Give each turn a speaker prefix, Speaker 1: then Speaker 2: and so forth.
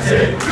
Speaker 1: Brexit.